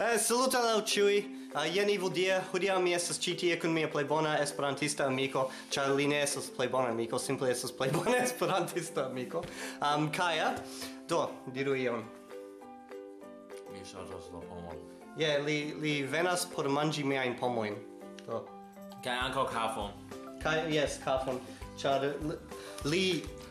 Eh, saluton al ĉiuj. Uh, eh, jen Ivo Dia. Hodiaŭ mi estas ĉi tie kun mia plej bona esperantista amiko, ĉar li ne estas plej bona amiko, simple estas plej bona esperantista amiko. Um, Kaja, do, diru ion. Mi ŝatas la pomon. Je, yeah, li, li venas por manĝi miajn pomojn. Do. Kaj ankaŭ kafon. Kaj, jes, kafon. Ĉar li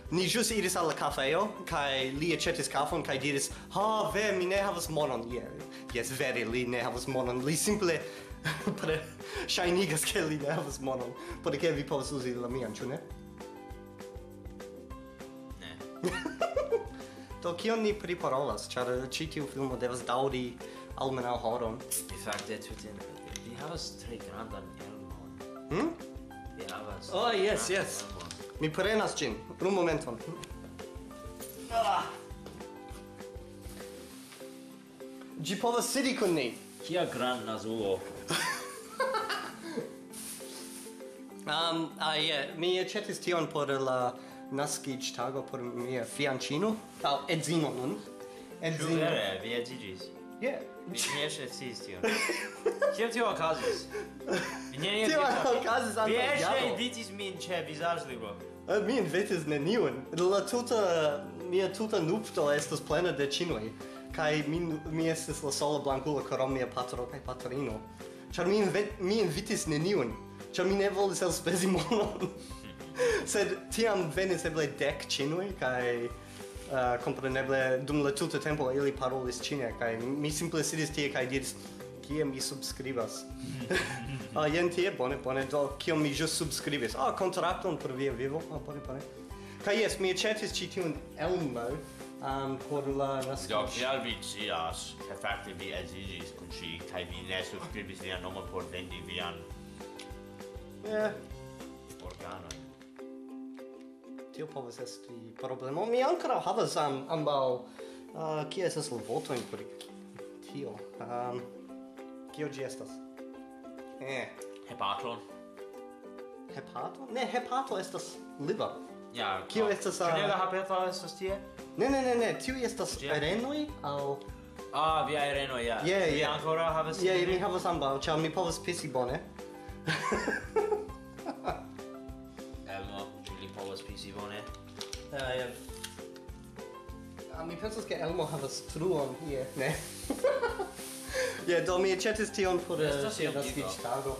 Ni jus iris al la kafejo, kaj li aĉetis kafon kaj diris, "Ha, ve, mi ne havas monon." Yeah yes vere li ne havas monon, li simple pre ŝajnigas ke li ne havas monon, por ke vi povas uzi la mian, ĉu ne? Ne. Do kion ni priparolas, ĉar ĉi tiu filmo devas daŭri almenaŭ horon. Mi fakte tute ne. Vi havas tre grandan elmon. Hm? Vi havas. Oh, yes, yes. elmon. Mi prenas ĝin. Unu momenton. Ah! Gi povas sidi kun ni. Kia gran nazulo. um, ah, yeah. Mi acetis tion por la naskic tago por mia fiancino. Au, oh, edzino nun. Edzino. Ĉu vere, vi edzigis? Yeah. Mi ne aĉetis tion. Kiel tio okazis? Mi ne tio okazis antaŭ Vi eĉ invitis min ĉe vizaĝlibo. Uh, mi invitis neniun. La tuta mia tuta nupto estas plena de ĉinoj kai min mi estis la sola blankulo krom mia patro kaj patrino. Ĉar mi invet, mi invitis neniun, ĉar mi ne volis elspezi monon. Sed tiam venis eble dek ĉinoj kaj uh, kompreneble dum la tuta tempo ili parolis ĉine kaj mi simple sidis tie kaj diris kie mi subskribas. Ah, uh, jen tie, bone, bone, do, kiom mi just subscribis. Ah, oh, kontrakton por via vivo, ah, oh, bone, bone. Kaj jes, mi aĉetis ĉi tiun elmo, um, por la nascita. Do, kial vi cias, ke fakte vi exigis kun ci, kaj vi ne subskribis via nomo por vendi vian... Eh... Organon. Tio povas esti problemo. Mi ancora havas am, ambau... Uh, kie esas voto in pri tio? Um, kio gi estas? Eh... Hepatlon. Hepato? Ne, hepato estas liver. Ja, yeah, kio estas... Ĉu ne la hepato estas tie? Ne, ne, ne, ne, tiui estas yeah. erenoi, au... Ah, via erenoi, ja. Yeah, yeah. Vi ancora havas... Yeah, mi havas ambaŭ, ĉar mi povas pisi bone. Elmo, ĉu li povas pisi bone. Ah, ja. Ah, mi pensas ke Elmo havas truon hier, ne? Ja, do mi chatis tion por la speech-tago.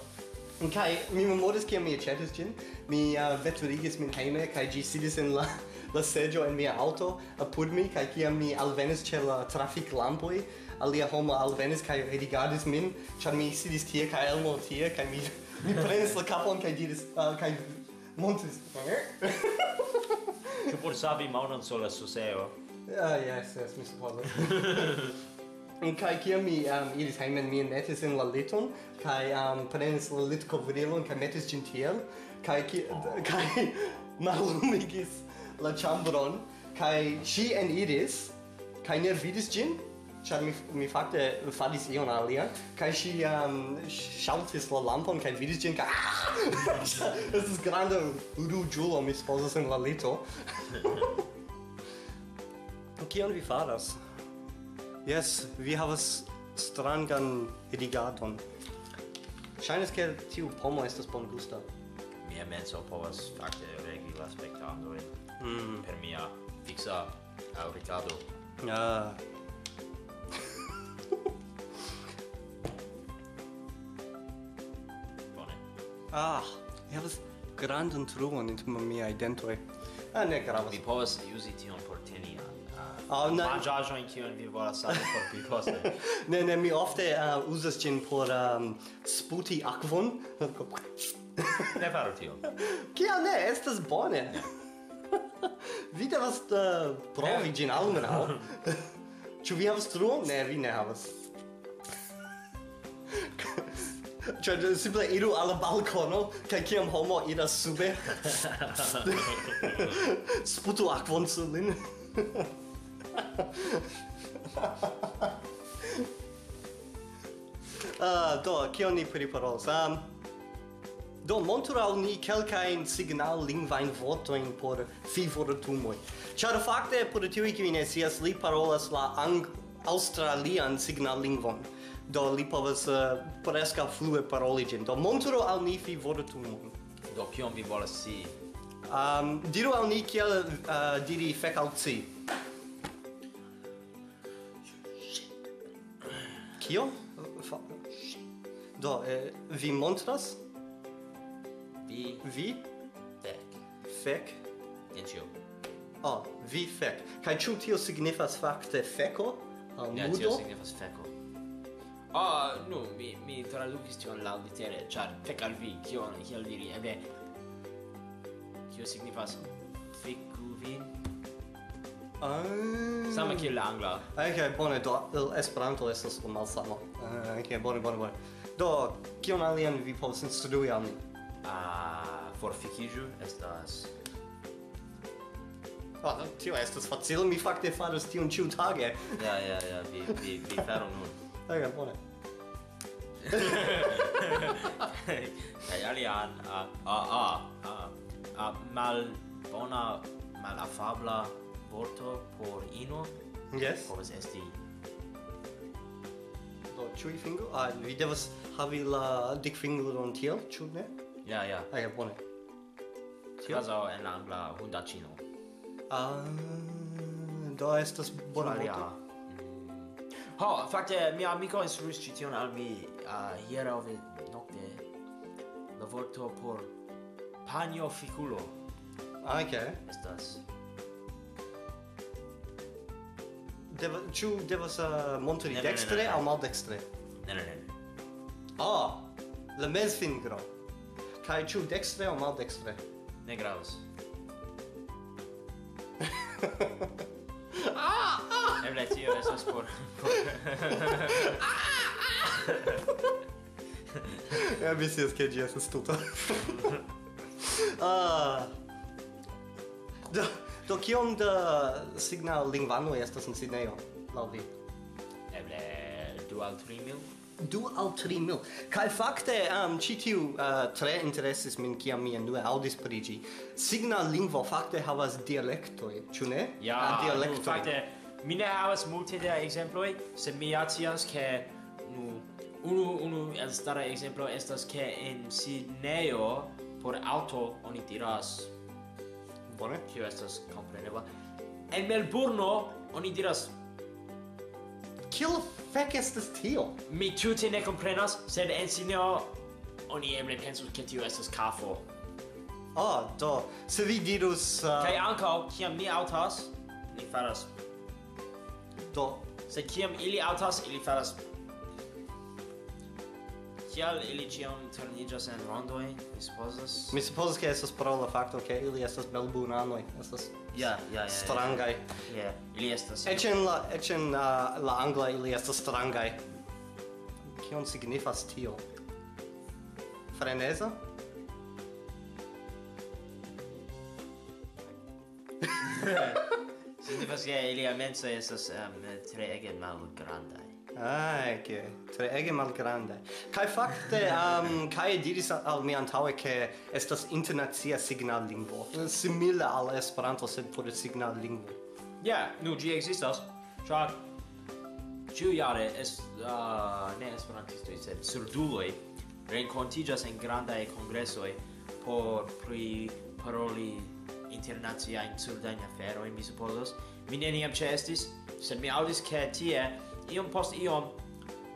Kai, mi memoris kiam mi chatis ĝin. mi uh, veturigis min hejme, kaj ĝi sidis en la la seggio en mia auto apud mi kaj kiam mi alvenis ĉe la trafiklampoj alia homo alvenis kaj rigardis min ĉar mi sidis tie kaj elmo tie kaj mi mi prenis la kapon kaj diris ah, uh, kaj montris Ĉu forsavi sur la suseo? Ah, uh, yes, yes, mi supposo. Kai kia mi um, iris heimen mi metis in la liton kai um, prenis la lit kovrilon kai metis gentiel tiel kai ki, kai malumigis la chambron kai si en iris kai ner vidis gin char mi mi fakte faris ion alia kai ŝi um, ŝaltis la lampon kai vidis es kaj ah! estas granda ruĝulo mi supozas en la lito. Kion vi faras? Yes, vi havas strangan rigadon ŝajnas ke tiu pomo estas bongusta. Mia menso povas fakte regi la spektadojn mm. per mia fixa auritado. Ah. Bone. Ah, havas grandan truon inter miaj dentoj. Ah, ne gravas. Vi povas uzi tion por teni Ah, ah uh, oh, ne. Manĝaĵo en kiun vi volas savi por pli poste. ne, ne, mi ofte uh, uzas ĝin por um, sputi akvon. ne faru tion. Kial ne? Estas bone. Vi devas uh, eh, provi eh. ĝin almenaŭ. Ĉu vi havas truon? Ne, vi ne havas. Cioè, simple iru alla balcono, che kiam homo iras sube, sputu akvon sur lin. Ah, do, kion ni priparolas? Um, Do montru al ni kelkajn signal lingvajn vortojn por fivortumoj. Ĉar fakte por tiuj kiuj ne scias li parolas la ang australian signal lingvon. Do li povas uh, preska flue paroli ĝin. Do montru al ni fivortumojn. Do kion vi volas si? Um, diru al ni kiel uh, diri fek al ci. Kio? Do, eh, vi montras? Vi. Vi. fek fek en ĉio Oh, vi fek kaj ĉu tio signifas fakte feko Al ne, mudo? Ne, tio signifas feko Ah, oh, nu, mi, mi traducis tion lauditere, char fek al vi, kion, kiel diri, eble... Kio signifas fecu vin? Ah. Sama kiel la angla. Ah, ok, bone, do, esperanto estas malsama. Uh, ok, bone, bone, bone. Do, kion alien vi povas instrui al mi? a forfikiju estas Ah, oh, tio estas facile, mi fakte faras tion ĉiutage. Ja, ja, ja, vi vi vi faru nun. Ege bone. Kaj alian a a a a a mal bona malafabla vorto por ino. Yes. Povas esti Do, ĉu fingo? Ah, vi devas havi la dikfingeron tiel, ĉu ne? Ja, ja. Ah, ja, bone. Kvazaŭ en la angla hundaĉino. Ah, do estas bona moto. Mm. Ho, fakte, mia amico instruis ĉi tion al mi hieraŭ nokte la vorto por panjo fikulo. Ah, okay. Estas Deva, ĉu devas uh, montri dekstre aŭ ne, Ne, ne, ne. Ah, la mezfingro. Kai ĉu dekstre aŭ maldekstre? Ne gravas. ah! ah! Eble tio estas por... Ja mi scias ke ĝi estas tuta. Ah! Do, do kiom da signal lingvanoj estas en Sidnejo, laŭ vi? Eble du al tri mil? du al tri mil. Kaj fakte um, ĉi tiu uh, tre interesis min kiam mi enue aŭdis pri ĝi. Signal lingvo fakte havas dialektoj, ĉu ne? Ja, uh, dialektoj. Fakte mi ne havas multe da ekzemploj, sed mi ja scias ke nu unu unu elstara ekzemplo estas ke en Sidnejo por auto oni diras bone, kio estas komprenebla. En Melbourno oni diras Kiel fek estas tio? Mi tute ne komprenas, sed en sinio oni eble pensus ke tio estas cafo. Ah, do, se vi dirus... Uh... Kai ankaŭ, kiam mi autas, ni faras... Do. Se kiam ili autas, ili faras... Kial ili ĉiam turniĝas en rondoj, mi supozas? Mi supozas ke estas pro parola facto, ke ili estas belbunanoj, estas ja, ja, ja, strangai. Ja, ili estas. Ec en la, ec en uh, la angla ili estas strangai. Kion signifas tio? Freneza? Signifas, ja, ilia mensa estas um, tre ege malgrandai. Ah, ecce. Tre ege malgrande. Kai fakte, um, kai diris al mi antaue che estas internazia signal lingvo. Simile al Esperanto, sed por signal lingvo. Ja, yeah, nu, gi existas. Char, ciu jare, es, uh, ne esperantistoi, sed surduloi, rencontigas en grandae congressoi por pri paroli internazia in surdain aferoi, mi supposos. Mi neniam cestis, sed mi audis che tie iom post iom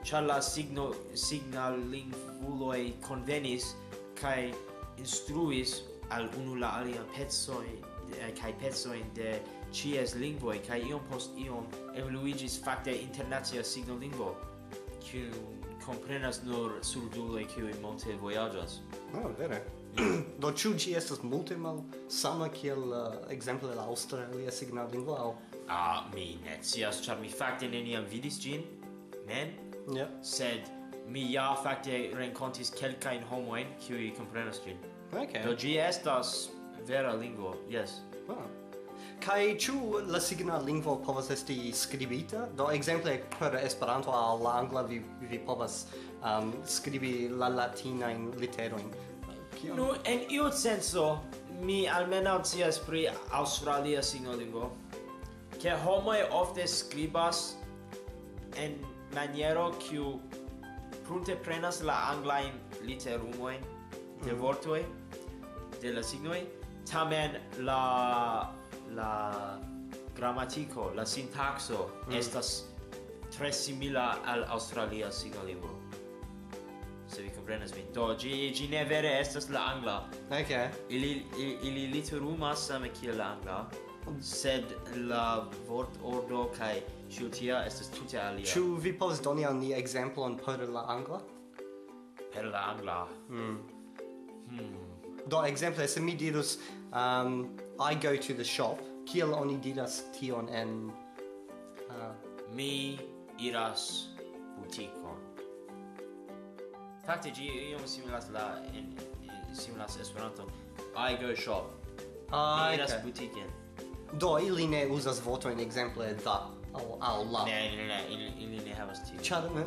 ĉar la signo signallingvuloj konvenis kaj instruis al unu la alian pecojn kaj pecojn de ĉies lingvoj kaj iom post iom evoluiĝis fakte internacia signolingvo kiu komprenas nur surduloj kiuj multe vojaĝas. Oh, vere. Do ĉu ĝi estas multe mal sama kiel uh, ekzemple la aŭstralia signallingvo aŭ Ah, mi ne scias, ĉar mi fakte neniam vidis ĝin, nen? Ja. Sed mi ja fakte renkontis kelkajn homojn kiuj komprenas ĝin. Okay. Do ĝi estas vera lingvo, yes. Ah. Kai ĉu la signa lingvo povas esti skribita? Do ekzemple per Esperanto al la angla vi, vi povas um, skribi la latinajn literojn. Nu, en iu senso, mi almenaŭ scias pri Aŭstralia signolingvo che homoi ofte scribas en maniero kiu prunte prenas la anglain literumoin de mm. vortoi de la signoi tamen la la grammatico la sintaxo mm. estas tre simila al australia signolingvo se vi comprenas min. Do gi gi ne vere estas la angla. Ok. Ili ili, ili literumas same kiel la angla sed la vort ordo kai shutia estas tute alia. Ĉu vi povas doni al ni ekzemplon per la angla? Per la angla. Mm. Hmm. Do ekzemple se mi dirus um, I go to the shop, kiel oni diras tion en uh... mi iras butikon. Fakte ĝi iom similas la en, en, similas Esperanto. I go shop. Ah, mi iras okay. butiken. Do, ili ne uzas votojn ekzemple da aŭ aŭ la. Ne, ne, ne, ili, ili ne havas tiu. Ĉar ne,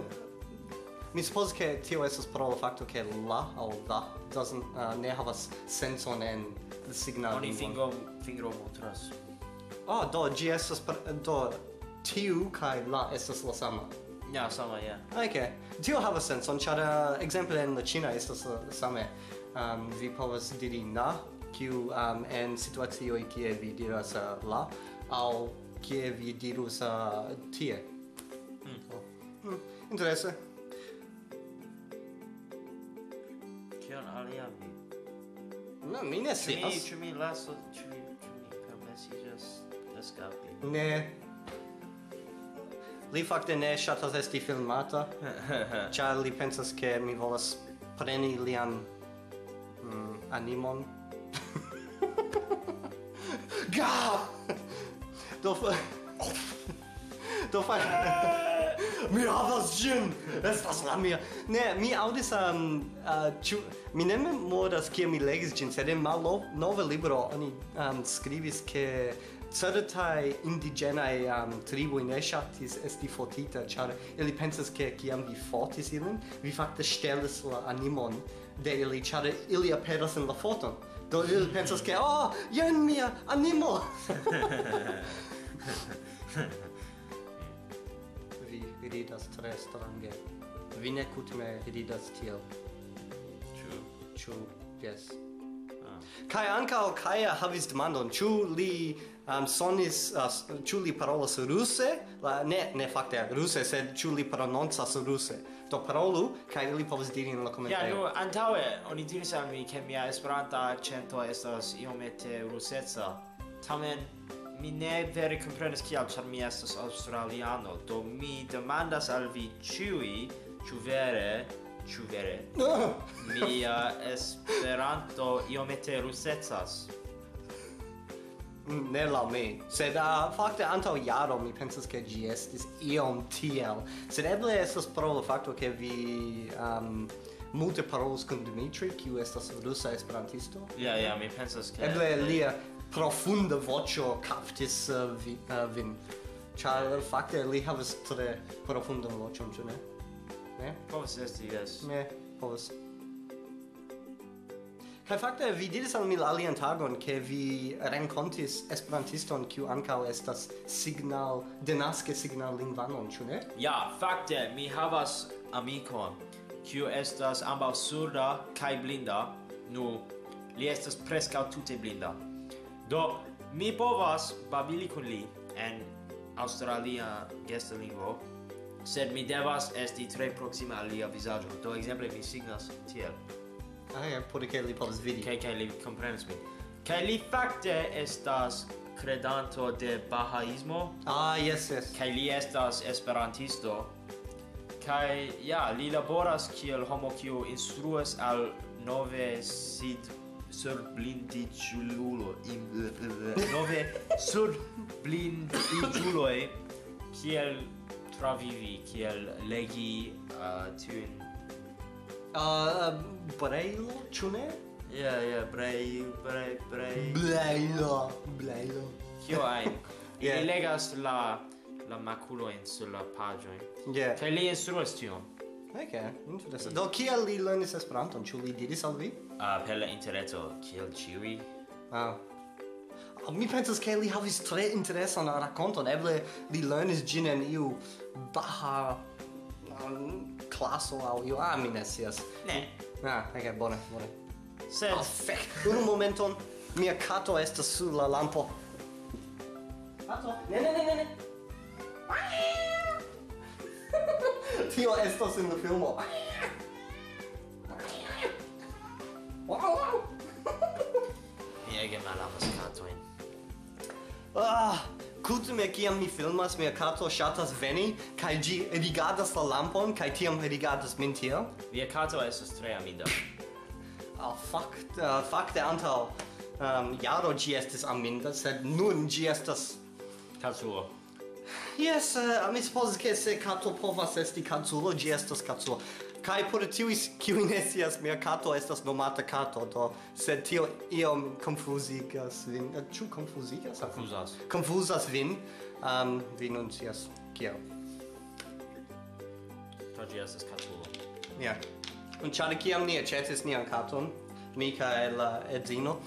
mi supozas ke tio estas pro la fakto ke la aŭ da doesn't uh, ne havas sencon en signal. Oni fingro fingro montras. Oh, do ĝi estas do tiu kaj la estas la sama. Ja, sama, ja. Okay. Tio havas sencon, ĉar uh, ekzemple en la ĉina estas la same. Um, vi povas diri na kiu um, en situacioj kie vi diras uh, la aŭ kie vi dirus uh, tie. Mm. Oh. Mm. Interesse. Kion alia vi? No, mi ne scias. Ĉu mi, ĉu mi lasu, ĉu mi, ĉu mi permesiĝas eskapi? Ne. Li fakte ne ŝatas esti filmata, ĉar li pensas ke mi volas preni lian mm, animon Ga! Do Do fa Mi havas ĝin. Estas la mia. Ne, mi aŭdis um, uh, ĉu mi ne memoras kie mi legis ĝin, sed en malnova libro oni um, skribis ke certai indigenae um, tribui ne shatis esti fotita, char ili pensas che ciam vi fotis ilin, vi facte stelis la animon de ili, char ili aperas in la foton. Do ili pensas che, oh, jen mia animo! Vi ridas tre strange. Vi ne kutime ridas tiel. Ĉu? Ĉu, jes. Ah. Kai anka o kai havis demandon ĉu li um, sonis uh, ĉu li parolas ruse la ne ne fakte ruse sed ĉu li prononcas ruse do parolu kaj ili povas diri en la komentejo. Ja, yeah, no, antaŭe oni diris al mi ke mia Esperanta akĉento estas iomete ruseca. Tamen mi ne vere komprenas kial, ĉar mi estas aŭstraliano, do mi demandas al vi ĉiuj ĉu vere ĉu vere mia Esperanto iomete rusecas ne la mi, sed uh, fakte antaŭ jaro mi pensas ke ĝi estis iom tiel, sed eble estas pro la fakto ke vi um, multe parolus kun Dimitri, kiu estas rusa esperantisto. Ja, ja, mi pensas ke... Eble lia profunda voĉo kaptis uh, vi, uh, vin, ĉar yeah. fakte li havas tre profundan voĉon, ĉu ne? Ne? Povas esti, yes. Ne, povas. Kaj fakte vi diris al mi alian tagon ke vi renkontis esperantiston kiu ankaŭ estas signal denaske signal lingvanon, ĉu ne? Ja, fakte mi havas amikon kiu estas ambaŭ surda kaj blinda. Nu, li estas preskaŭ tute blinda. Do mi povas babili kun li en Australia gestlingvo, sed mi devas esti tre proksima al lia vizaĝo. Do ekzemple mi signas tiel. Ah, por ke li povas vidi. Kaj kaj li komprenas min. Kaj li fakte estas credanto de bahaismo. Ah, yes, yes. Kaj li estas esperantisto. Kai ja, li laboras kiel homo kiu instruas al nove sid sur blindigiulo in nove sur blindigiuloi kiel travivi, kiel legi uh, tiun Ah, uh, Brailo, ĉu ne? Ja, ja, brei, brei, brei. Brailo, brailo. Kio ajn. yeah. Ili legas la la maculo in sulla pagioin. Yeah. Kaj li instruas tion. Ok, interesse. Do, kiel li lernis Esperanton? Ĉu li diris al vi? Ah, uh, per la interreto, kiel ĉiuj. Ah. Oh, mi pensas ke li havis tre interesan rakonton. Eble li lernis ĝin en iu baha classo au io ah, mi ne. Ne. Ah, ok, bone, bone. Sed... Oh, fec! Unu momenton, mia cato estas sur la lampo. Cato? Ne, ne, ne, ne, ne! Tio estos in la filmo. Wow! Mi ege malamas catoin. Eh. Ah! kutime kiam mi filmas mia kato ŝatas veni kaj ĝi rigardas la lampon kaj tiam rigardas min tiel. via kato estas tre amida. Ah, oh, fuck, uh, fakte antaŭ um, jaro gi estis aminda, sed nun gi estas... Katsuo. Yes, uh, mi supposes che se kato povas esti kaculo, gi estas kaculo. Kai por tiuis kiu inesias mia kato estas nomata kato do sed tio iom confusigas vin. Eh, ĉu confusigas confusas confusas vin. Um, vi nun scias kiel. Ĉar ĝi estas katulo ja. Yeah. un ĉar kiam ni aĉetis nian katon mi kaj la edzino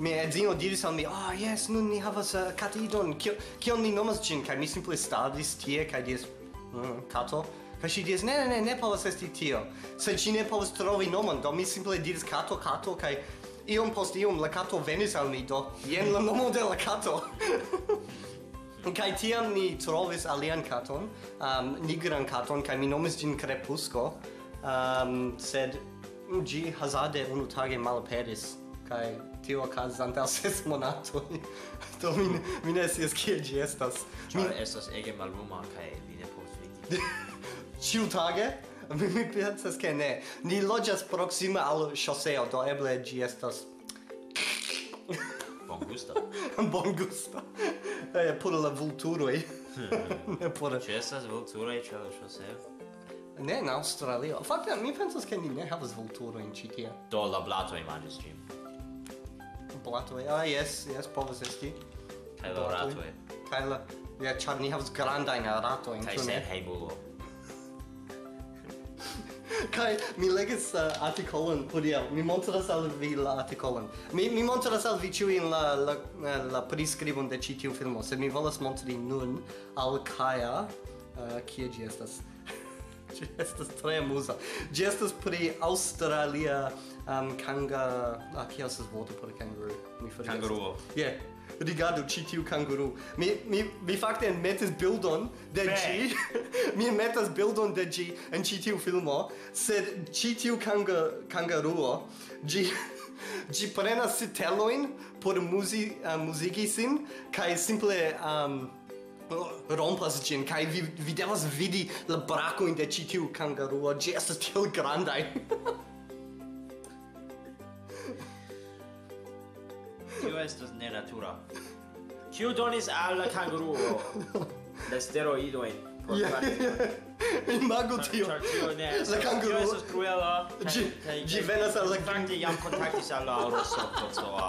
mia edzino diris al mi, ah, oh, yes, nun ni havas uh, katidon, kion ni nomas cin, kai mi simple stadis tie, kai dies, mm, kato, Kaj ŝi diris, ne, ne, ne, ne povas esti tio. Sed ŝi ne povas trovi nomon, do mi simple diris kato, kato, kaj iom post iom la kato venis al mi, do jen la nomo de la kato. Kai tiam ni trovis alian katon, um, nigran katon, kai mi nomis gin Crepusco, um, sed gi hazarde unu tage malaperis, kai tio okazis antaŭ ses monatoj. do mi, mi ne scias kie gi estas. Ĉar mi... estas ege malluma, kai vi ne povas vidi. ciutage? Mi, mi pensas che ne. Ni loĝas proksime al ŝoseo, do eble gi estas... Bongusta. Bongusta. Eh, por la vulturoj. ne por... Ĉu estas vulturoj ĉe la ŝoseo? Ne, in Australio. Fakte, mi pensas che ni ne havas vulturojn ĉi tie. Do la blatoj manĝas ĝin. Blatoj? Ah, yes, yes, povas esti. Kaj la ratoj. Kaj la... Ja, ĉar ni havas grandajn ratojn, ĉu ne? Kaj kai mi legis uh, artikolon podiaŭ. Mi montras al vi la artikolon. Mi mi montras al vi ĉiujn la la la priskribon de ĉi tiu filmo. Se mi volas montri nun al Kaja uh, kie ĝi estas. ĝi estas tre amuza. Ĝi estas pri Australia um, kanga... Ah, kio estas vorto por kangaroo? Mi forgesis. Kangaruo. Yeah rigardu ĉi tiu kanguru. Mi mi mi fakte enmetis bildon de ĝi. mi metas bildon de ĝi en ĉi tiu filmo, sed ĉi tiu kanga kangaruo ĝi ĝi prenas sitelojn por muzi eh, uh, muziki sin kaj simple um, rompas ĝin kaj vi vi devas vidi la brakojn de ĉi tiu kangaruo ĝi estas tiel grandaj estas nenatura. Kiu donis al la kanguruo la steroidojn steroidoin? Yeah, yeah. Imagu tio. Ĉar tio ne La kanguruo estas cruela. Ĝi venas al la fakte jam kontaktis al la ruso pozoa.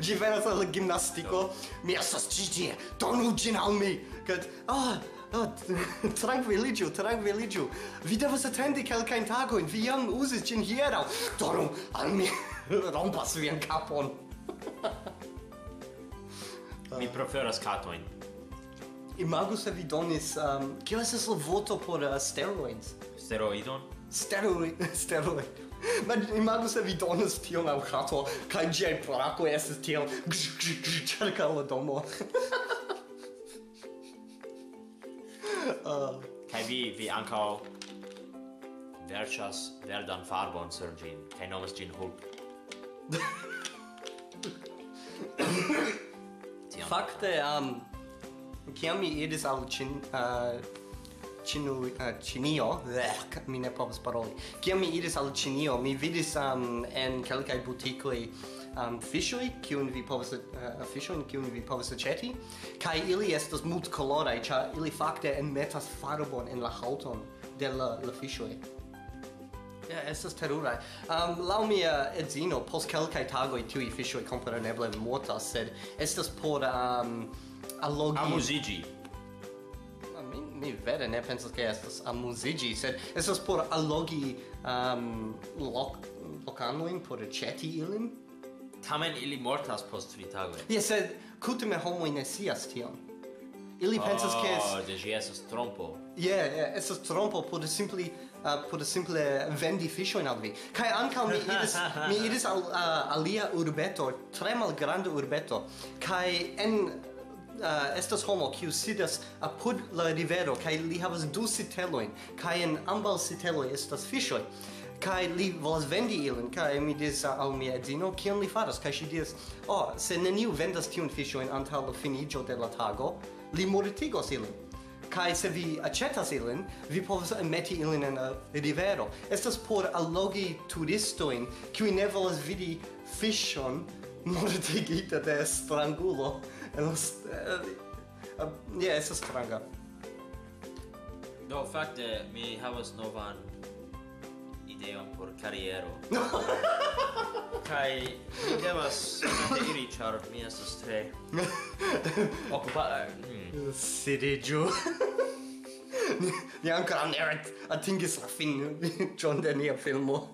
Ĝi venas al la gimnastiko. Mi estas ĉi tie. Donu ĝin al mi. Kad... ah, ah Oh, tranquilligiu, tranquilligiu. Vi devas attendi kelkajn tagojn, vi jam uzis ĝin hieraŭ. Donu al mi rompas vian kapon. Mi preferas katojn. Imago se vi donis, um, kio estas la voto por uh, steroids? Steroidon? Steroid, steroid. Ma imago se vi donis tion al kato, kai giai placo estas tiel, cerca la domo. uh. Kai vi, vi ancao verchas verdan farbon sur gin, kai nomas gin hulp. fakte um kiam mi iris al Chin uh, Chinu uh, Chinio, Blech, mi ne povas paroli. Kiam mi iris al Chinio, mi vidis um, en kelkaj butikoj um, fishoi, kiun vi povas, uh, fishoi, kiun vi povas aĉeti kai ili estas multkoloraj ĉar ili fakte enmetas farbon en la haŭton de la, la fishoi estas terurae. Um, ähm, lau mia edzino, post calcae tagoi tui fishoi compreneble mortas, sed estas por um, allogi... Amusigi. Mi, mi vere ne pensas che estas amusigi, sed estas por allogi ähm, um, loc, locanoin, por ceti ilin. Tamen ili mortas post tri tagoi. Yes, sed kutime homoi ne sias tion ili oh, pensas ke oh, de ĝi estas trompo. Yeah, yeah, estas trompo por de simple uh, por de simple vendi fiŝojn in alvi Kaj ankaŭ mi iris mi iris al uh, alia urbeto, tre malgranda urbeto, kaj en uh, estas homo kiu sidas apud la rivero kaj li havas du sitelojn kaj en ambaŭ siteloj estas fiŝoj. Kai li volas vendi ilin kai mi dis al mia edzino kion li faras? Kai ŝi diras oh se neniu vendas tiun fiŝojn antaŭ la finiĝo de la tago li mortigos ilin. Kai se vi acetas ilin, vi povas meti ilin en uh, rivero. Estas por allogi turistoin, qui ne volas vidi fishon mortigita de strangulo. Enos, uh, eh, uh, eh, yeah, estas stranga. Do, fakte, mi havas novan ideon por kariero. Kai mi devas iri char mi estas tre okupata. Mm. Sidiĝu. Ni ankoraŭ ne atingis la fin John de nia filmo.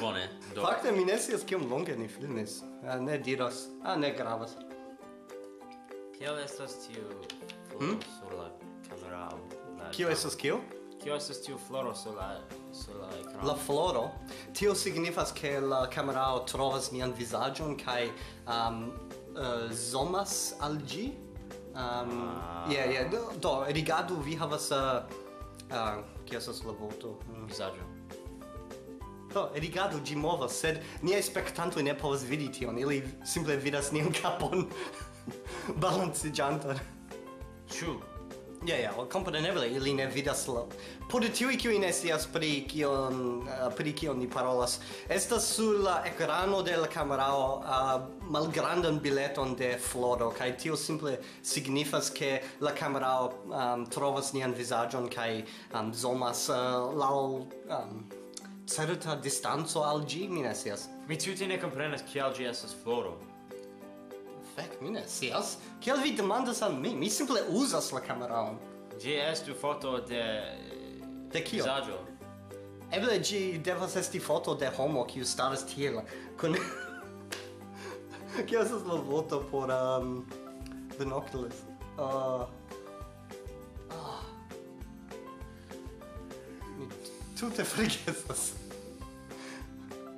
Bone. Do. Fakte mi ne scias kiom longe ni filmis. Ah, ne diras. Ah, ne gravas. Kiel estas tiu hmm? sur la kamerao? Kio estas kio? kio estas tiu floro sur la sur la ekrano. La floro. Tio signifas ke la kamerao trovas nian vizaĝon kaj um, uh, zomas al ĝi. Um, ah. yeah, yeah. Do, do rigardu vi havas uh, uh, kio estas la vorto? Mm. Vizaĝo. Do, rigardu ĝi movas, sed niaj spektantoj ne povas vidi tion. Ili simple vidas nian kapon balanciĝantan. Ĉu Ja, ja, kompreneble, ili ne vidas la... Por tiui kiui ne scias pri kion, uh, pri kion ni parolas, estas sur la ekrano de la kamerao uh, malgrandan bileton de floro, kaj tio simple signifas ke la kamerao um, trovas nian vizaĝon kaj um, zomas uh, laŭ um, certa distanco al ĝi, mi ne scias. Mi tute ne komprenas kial ĝi estas floro fek, mi ne scias. Kiel vi demandas al mi? Mi simple uzas la kameraon. Ĝi estu foto de... De kio? Vizaĝo. Eble ĝi devas esti foto de homo kiu staras tiel kun... Kio estas la voto por um, binoculars? Uh, oh. Mi tute forgesas.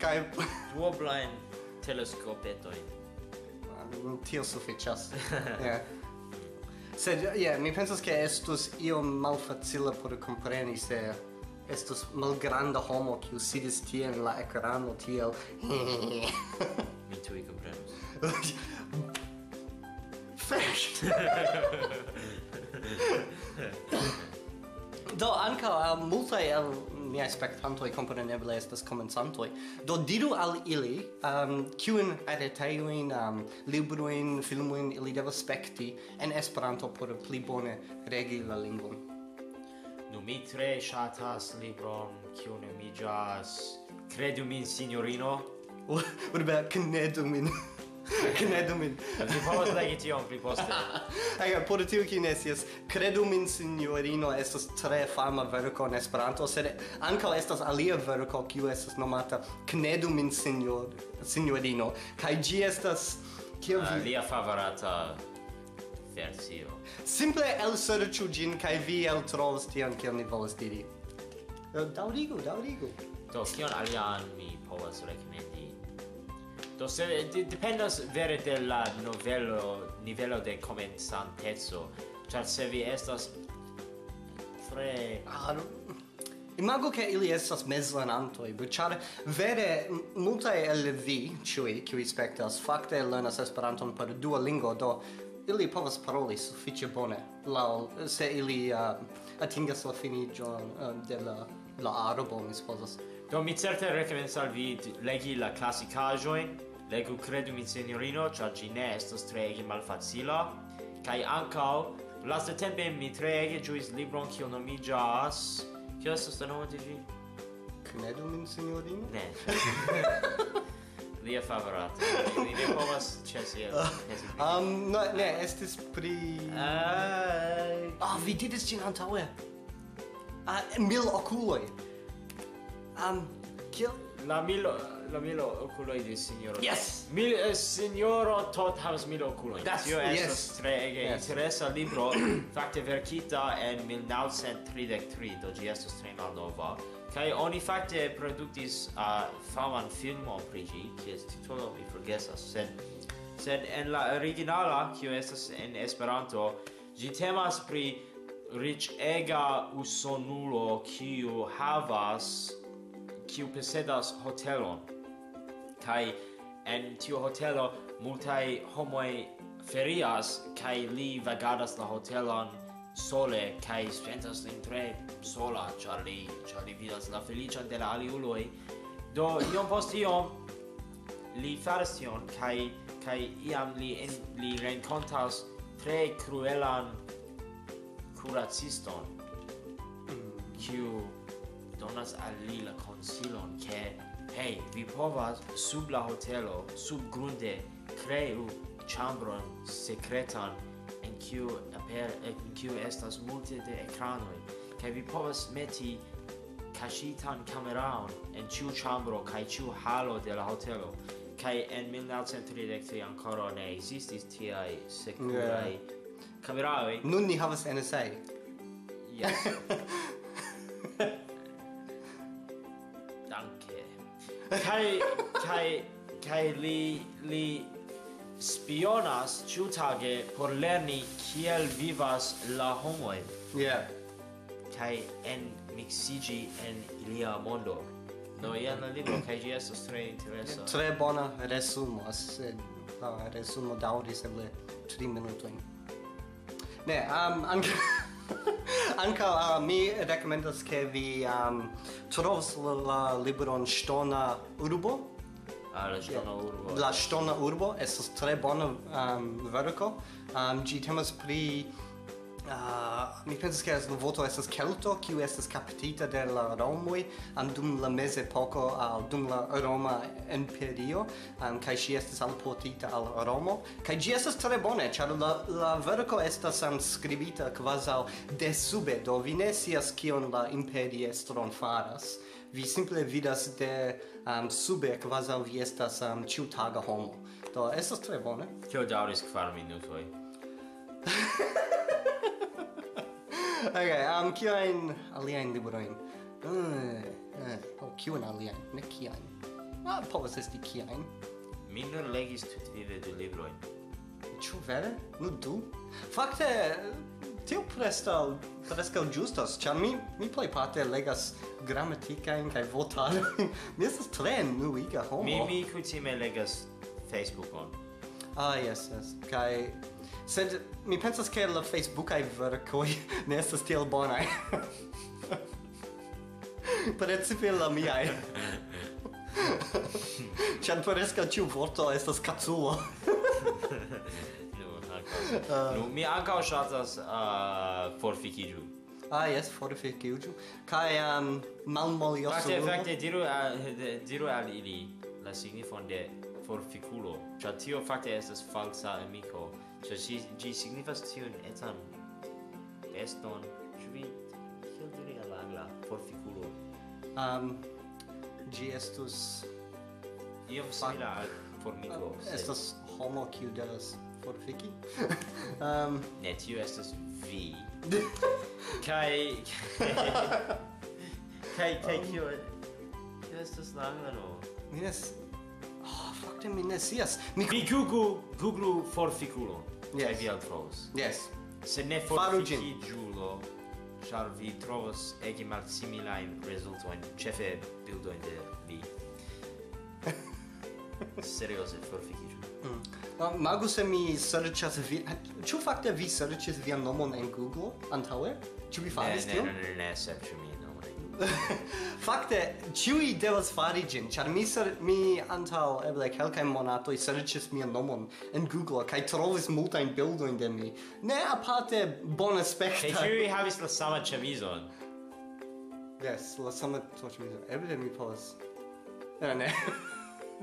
Kaj... Duoblajn teleskopetoj tio suficias. yeah. Sed, yeah, mi pensas che estus io malfacile por compreni se estus malgranda homo kiu sidis tie en la ekrano tiel. mi tui comprenus. Fish! Do, anca uh, multae el mia spectanto compreneble estas comenzanto do diru al ili um kiun areteiuin um libroin filmoin ili devas spekti en esperanto por pli bone regi la lingvon. Nu mi tre shatas libron kiu nomiĝas Credu min signorino What about min? Knedu min. Vi povas legi tion pli poste. Ega, por tiu ki ne scias, Kredu min signorino estas tre fama verko en Esperanto, sed ankaŭ estas alia verko kiu estas nomata Knedu min signor signorino, kaj ĝi estas kiel vi... Alia favorata versio. Simple elserĉu ĝin kaj vi eltrovos tion kiel ni volas diri. Daŭrigu, daŭrigu. Do, kion alian mi povas rekomendi? Do se dependas vere de la novelo nivelo de comenzantezo. Ĉar se vi estas tre ah, no. Imago che ili estas mezlanantoj, ĉar vere multaj el vi, ĉiuj, kiuj spektas, fakte lernas Esperanton per Duolingo, do ili povas paroli sufiĉe bone laŭ se ili uh, atingas la finiĝon uh, de la la arbo mi supozas do mi certe rekomendas al vi legi la klasikaĵojn Legu credu min signorino, ĉar ĝi ne estas treege malfacila, kaj ankaŭ lastatempe mi treege ĝuis libron kiu nomiĝas Kio estas la nomo de ĝi? Knedu min signorino? Ne. Lia favorata. Ni ne povas ĉesi. Um, no, ne, estis pri... Ah, uh... oh, vi diris ĝin antaŭe. Ah, uh, mil okuloj. Um, kiel? La mil la milo oculoi de signoro. Yes. Mil eh, signoro tot havas mil oculoi. That's Tio yes. estas tre ege yes. interesa libro, fakte verkita en 1933, do ĝi estas tre malnova. Kai oni fakte produktis a uh, faman filmo pri ĝi, kies titolo mi forgesas, sed sed en la originala, kiu estas en Esperanto, ĝi temas pri rich ega usonulo kiu havas kiu posedas hotelon kai en tiu hotelo multai homoi ferias kai li vagadas la hotelon sole kai sentas lin tre sola charlie li vidas la felicia de la aliuloi. Do iom post iom li faras tion kai kai iam li en, li renkontas tre cruelan curaciston kiu donas al li la consilon che hey, vi povas sub la hotelo, subgrunde, creu chambron secretan en kiu aper en kiu estas multe de ekranoj. Kaj vi povas meti kaŝitan kameraon en ĉiu ĉambro kaj ĉiu halo de la hotelo. Kaj en 1933 ankoraŭ ne ekzistis tiaj sekuraj yeah. kameraoj. Nun ni havas NSA yes kai kai kai li li spionas ĉiutage por lerni kiel vivas la homoi. Yeah. Kai en mixigi en ilia mondo. Do jen la libro kai ĝi estas tre interesa. Tre bona resumo, sed la resumo daŭris eble tri minutojn. Ne, um, anche anca uh, mi recomendas che vi um, trovos la la libron Stona Urbo. Ah, la Stona Urbo. La Stona Urbo estas tre bona um, verko. Um, ĝi temas pri Uh, mi pensas che la voto estas Celto, kiu estas captita de la Romoi um, dum la mese poco al dum la Roma imperio, um, kai si estas alportita al Romo, kai gi estas tre bone, ĉar la, la verko estas um, skribita kvazaŭ de sube, do vi ne scias kion la imperiestron faras. Vi simple vidas de um, sube kvazaŭ vi estas um, ĉiutaga homo. Do estas tre bone. Tio daŭris kvar minutoj. okay, um, kiain aliaen libroin? Uh, eh, uh, eh, oh, kiun aliaen, ne kiain. Ah, povas esti kiain. Mi nur legis tutvive du libroin. Ĉu vere? Nu du? Fakte, tio preskaŭ preskaŭ ĝustas, ĉar mi mi plejparte legas gramatikajn kaj votarojn. mi estas tre enuiga homo. Mi mi kutime legas Facebookon. Ah, yes, yes. Kai, sed mi pensas ke la Facebookaj verkoj ne estas tiel bonaj. Precipe la miaj. Ĉar preskaŭ ĉiu vorto estas kaculo. Nu, mi ankaŭ ŝatas uh, forfikiĝu. Ah, yes, forfikiĝu. Kaj um, malmoljosulo. Fakte, fakte, diru, uh, diru al ili la signifon de forficulo. Ĉar tio fakte estas falsa amiko so ĝi, ĝi signifas tiun etan beston Ĉu vi kiel diri al angla forfikulo? Um, ĝi estus Io simila al formico. Uh, estas homo kiu devas forfiki. um, ne, tio estas vi. kai kai kai kio estas la angla no. Mi ne Oh, fakte mi ne scias. Mi... Vi Google, Google forficulo yes. vi altros. Yes. Se ne fortici giulo, char vi trovos ege malsimilain resultoin, cefe bildoin de vi. Serioze, fortici giulo. Mm. Ma, magu se mi serĉas vi... Ĉu fakte vi serĉis vian nomon en Google antaŭe? Ĉu vi faris tion? Ne, ne, ne, ne, serĉu mi Fakte, ciui devas fari gin, char mi, ser, mi antau eble kelkai monatoi sercis mia nomon en Google, kai trovis multain bildoin de mi. Ne aparte bona spekta. Kai ciui havis la sama cemizon. Yes, la sama cemizon. Eble mi povas... Ne, ne.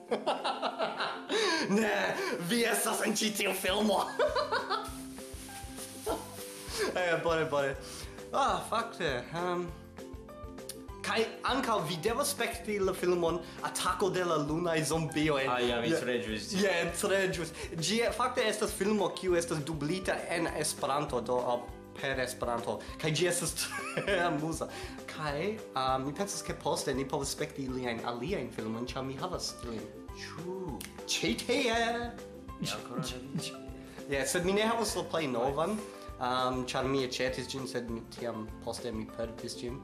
ne, vi estas en ĉi tiu filmo. Eh, bone, bone. Ah, fakte. Um, Kai ankaŭ vi devas spekti la filmon Atako de la Lunaj Zombioj. Ah, ja, mi tre ĝus. Ja, tre ĝus. Ĝi fakte estas filmo kiu estas dublita en Esperanto, do per Esperanto. kai gi estas tre amuza. Kaj uh, mi pensas ke poste ni povas spekti alia aliajn filmojn, ĉar mi havas ilin. Ĉu? Ĉi tie! Ja, sed mi ne havas la plej novan, um, ĉar mi aĉetis ĝin, sed mi tiam poste mi perdis ĝin.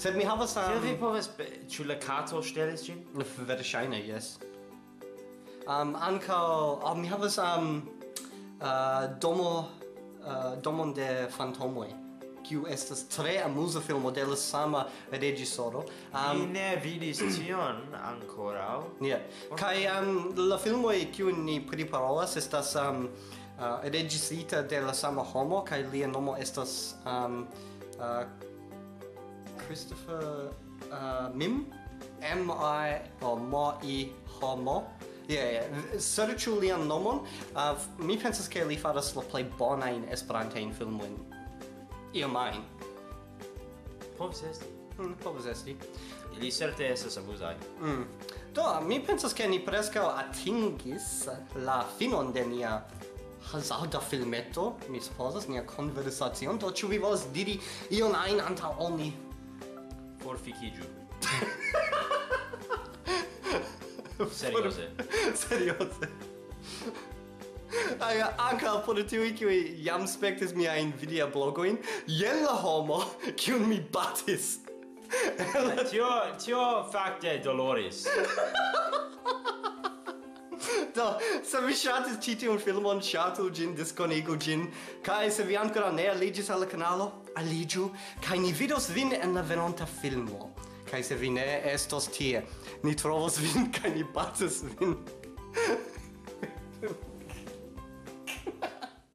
Sed mi havas... Um, Tiel vi povas... Ĉu la kato ŝtelis ĝin? Verŝajne, yes. Um, ankaŭ... Oh, mi havas um, uh, domo... Uh, domon de fantomoj kiu estas tre amuza filmo de la sama regisoro. Um, mi ne vidis tion ankoraŭ. Yeah. Kai um, la filmoj kiu ni priparolas estas um, uh, regisita de la sama homo kaj lia nomo estas um, uh, Christopher uh, Mim, M-I or M-I homo. Yeah, yeah. Serĉu lian nomon. Uh, mi pensas ke li faras la plej bonajn Esperantajn filmojn iomajn. Povas esti. Mm, povas esti. Ili certe estas amuzaj. Mm. Do, mi pensas ke ni preskaŭ atingis la finon de nia hazarda filmeto, mi supozas, nia konversacion. Do, ĉu vi volas diri ion ajn antaŭ oni Forfikiĝu. Serioze. Serioze. Ai anka por tiu kiu jam spektis mia invidia blogoin, jen la homo kiun mi batis. tio tio fakte doloris. Do, se vi ŝatis ĉi tiun filmon, ŝatu ĝin, diskonigu ĝin, kaj se vi ankoraŭ ne aliĝis al la kanalo, aliĝu, kaj ni vidos vin en la venonta filmo. Kaj se vi ne estos tie, ni trovos vin kaj ni batos vin.